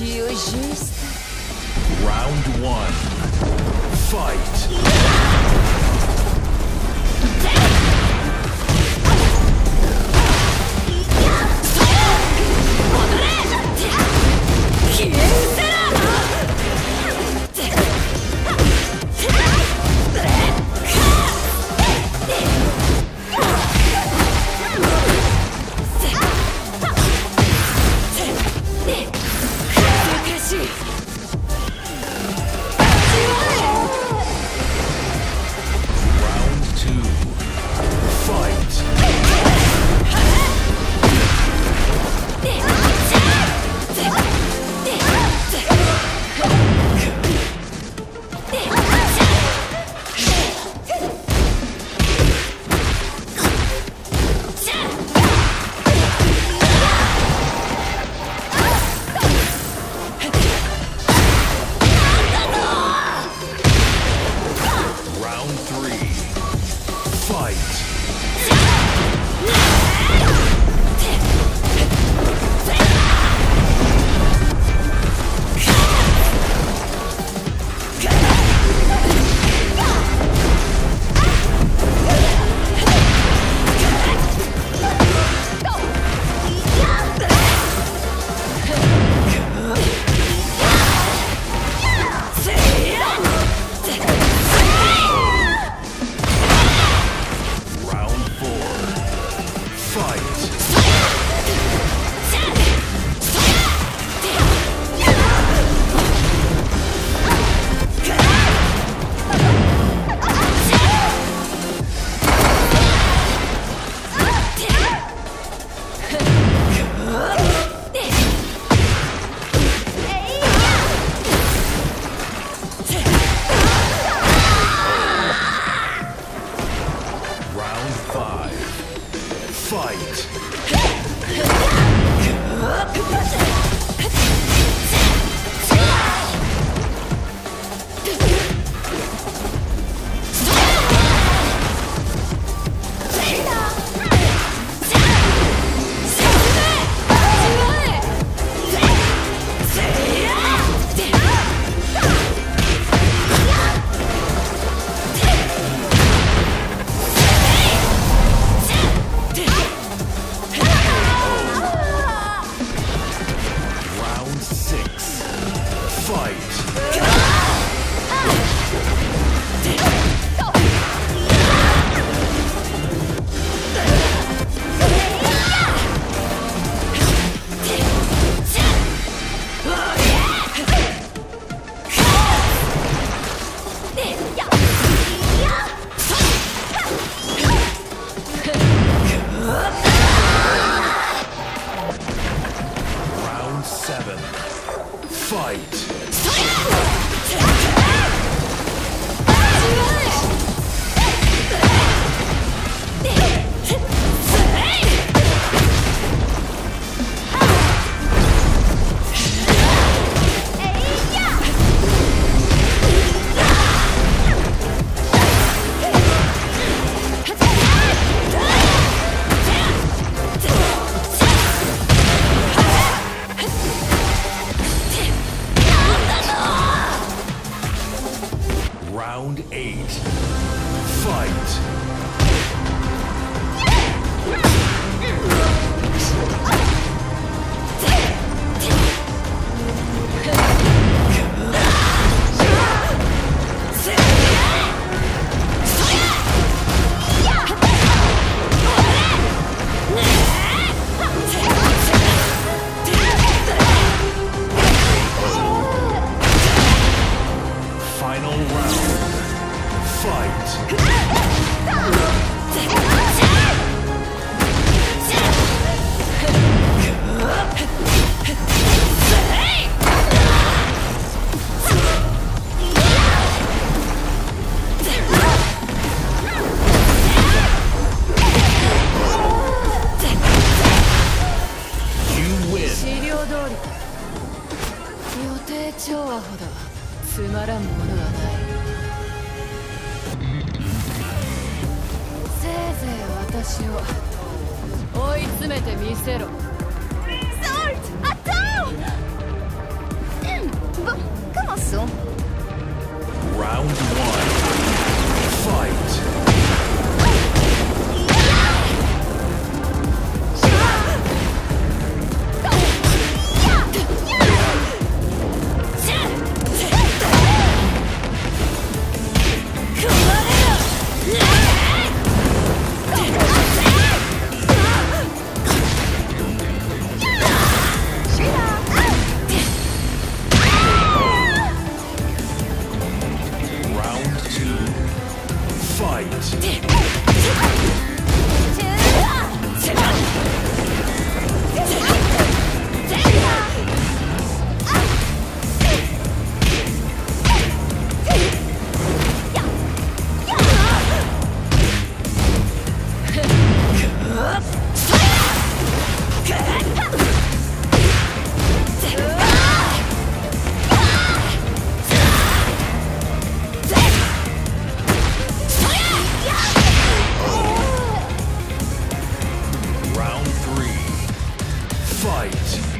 qui es-tu au juste Round one. Fight. 私を追い詰めてみせろソルトアタウンボ commençons Round 1 Fight Fight.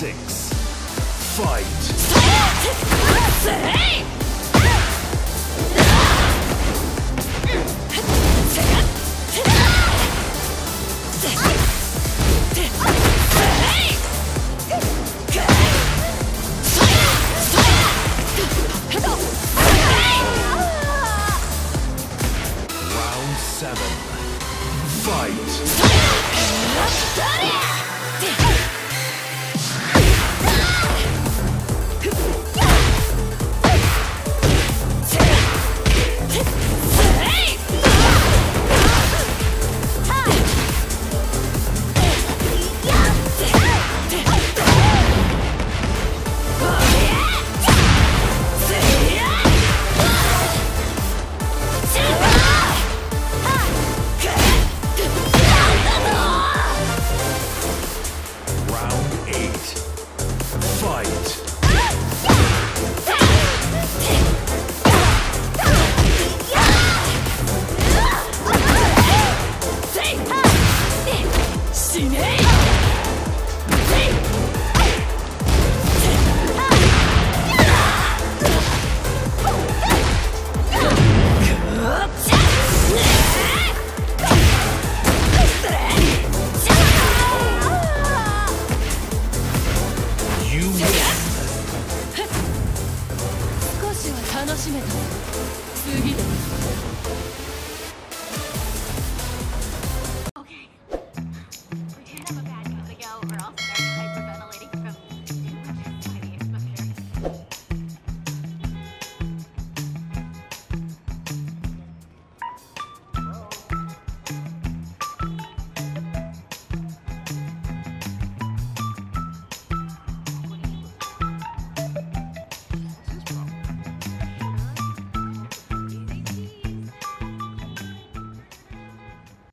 six. Fight! Seven. Fight!